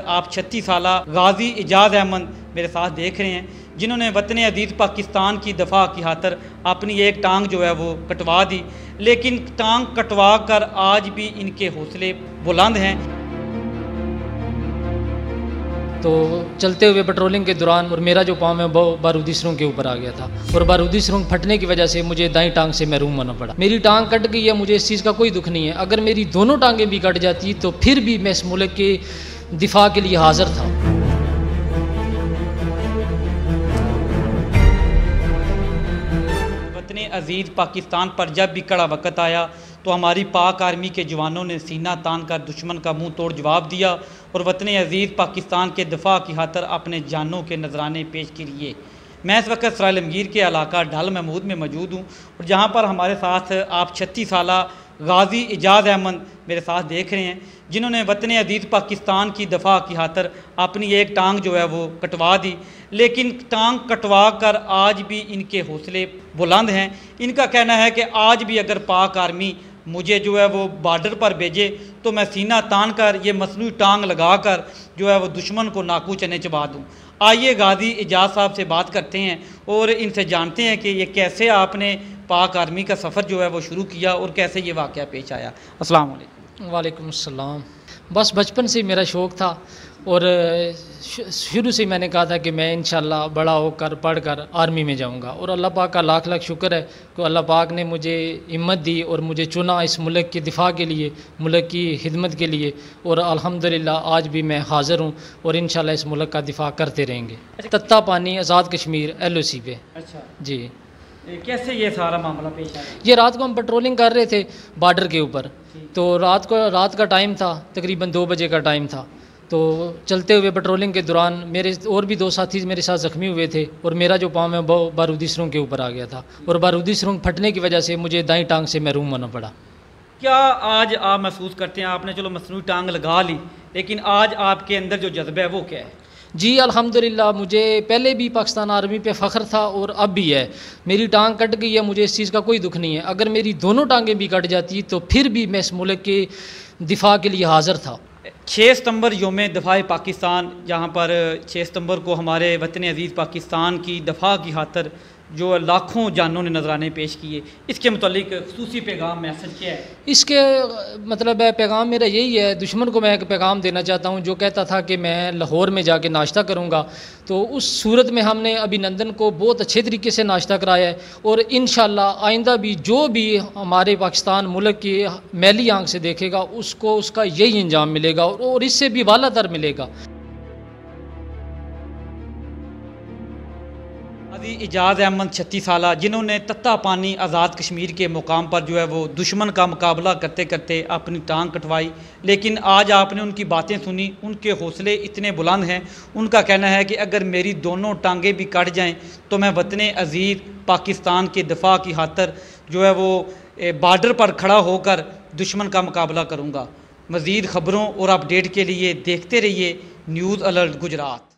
आप छत्तीस साल गाजी एजाज अहमद मेरे साथ देख रहे हैं, जिन्होंने वतन अज़ीज़ पाकिस्तान की दफ़ा की खातर अपनी एक टांग जो है वो कटवा दी। लेकिन टांग कटवा कर आज भी इनके हौसले बुलंद हैं। तो चलते हुए पेट्रोलिंग के दौरान और मेरा जो पाँव है वो बारूदी सुरंग के ऊपर आ गया था। और बारूदी सुरंग फटने की वजह से मुझे दाई टांग से महरूम होना पड़ा। मेरी टांग कट गई है, मुझे इस चीज़ का कोई दुख नहीं है। अगर मेरी दोनों टांगें भी कट जाती तो फिर भी मैं इस मुल्क के दिफा के लिए हाजिर था। वतन अज़ीज़ पाकिस्तान पर जब भी कड़ा वक्त आया तो हमारी पाक आर्मी के जवानों ने सीना तान कर दुश्मन का मुँह तोड़ जवाब दिया और वतन अज़ीज़ पाकिस्तान के दफ़ा की खातर अपने जानों के नजराने पेश किए। मैं इस वक्त सरालमगीर के इलाका ढाल महमूद में मौजूद हूँ और जहाँ पर हमारे साथ आप छत्तीस साल गाजी एजाज अहमद मेरे साथ देख रहे हैं, जिन्होंने वतन अज़ीज़ पाकिस्तान की दफ़ा की खातर अपनी एक टांग जो है वो कटवा दी। लेकिन टांग कटवा कर आज भी इनके हौसले बुलंद हैं। इनका कहना है कि आज भी अगर पाक आर्मी मुझे जो है वो बॉर्डर पर भेजे तो मैं सीना तान कर ये मसनू टांग लगा कर जो है वो दुश्मन को नाकू चने चबा दूँ। आइए गाजी एजाज साहब से बात करते हैं और इनसे जानते हैं कि ये कैसे आपने पाक आर्मी का सफ़र जो है वो शुरू किया और कैसे ये वाक़ पेश आया। अस्सलाम वालेकुम अस्सलाम। बस बचपन से मेरा शौक़ था और शुरू से मैंने कहा था कि मैं इन बड़ा होकर पढ़ कर आर्मी में जाऊँगा। और अल्लाह पाक का लाख लाख शुक्र है कि अल्लाह पाक ने मुझे हिम्मत दी और मुझे चुना इस मुल्क के दिफा के लिए मुल्क की खिदमत के लिए। और अल्हम्दुलिल्लाह आज भी मैं हाज़िर हूँ और इन इस मुल्क का दिफा करते रहेंगे। तत्ता पानी आज़ाद कश्मीर एल ओ सी पे। अच्छा। जी। कैसे ये सारा मामला पेश आया? ये रात को हम पेट्रोलिंग कर रहे थे बॉर्डर के ऊपर। तो रात को रात का टाइम था तकरीबन दो बजे का टाइम था। तो चलते हुए पेट्रोलिंग के दौरान मेरे और भी दो साथी मेरे साथ ज़ख्मी हुए थे और मेरा जो पाँव है वो बारूदी सुरंग के ऊपर आ गया था। और बारूदी सुरंग फटने की वजह से मुझे दाई टांग से महरूम होना पड़ा। क्या आज आप महसूस करते हैं? आपने चलो मसनू टांग लगा ली लेकिन आज आपके अंदर जो जज्बा है वो क्या है? जी, अल्हम्दुलिल्लाह, मुझे पहले भी पाकिस्तान आर्मी पे फ़ख्र था और अब भी है। मेरी टांग कट गई है, मुझे इस चीज़ का कोई दुख नहीं है। अगर मेरी दोनों टांगें भी कट जाती तो फिर भी मैं इस मुल्क के दिफा के लिए हाज़िर था। छः सितंबर योम दफ़ा पाकिस्तान, जहाँ पर छः सितंबर को हमारे वतन अज़ीज़ पाकिस्तान की दफ़ा की खातर जो लाखों जानों ने नजराने पेश किए। इसके मतलब खसूसी पैगाम मैसेज क्या है? इसके मतलब है पैगाम मेरा यही है, दुश्मन को मैं एक पैगाम देना चाहता हूँ। जो कहता था कि मैं लाहौर में जाके नाश्ता करूँगा तो उस सूरत में हमने अभिनंदन को बहुत अच्छे तरीके से नाश्ता कराया है। और इन आइंदा भी, जो भी हमारे पाकिस्तान मुल्क की मैली आँख से देखेगा, उसको उसका यही इंजाम मिलेगा और इससे भी वाला मिलेगा। एजाज अहमद छत्तीस साल जिन्होंने तत्ता पानी आज़ाद कश्मीर के मुकाम पर जो है वो दुश्मन का मुकाबला करते करते अपनी टांग कटवाई। लेकिन आज आपने उनकी बातें सुनी, उनके हौसले इतने बुलंद हैं। उनका कहना है कि अगर मेरी दोनों टांगें भी कट जाएँ तो मैं वतन अज़ीज़ पाकिस्तान के दफ़ा की खातर जो है वो बार्डर पर खड़ा होकर दुश्मन का मुकाबला करूँगा। मज़ीद ख़बरों और अपडेट के लिए देखते रहिए न्यूज़ अलर्ट गुजरात।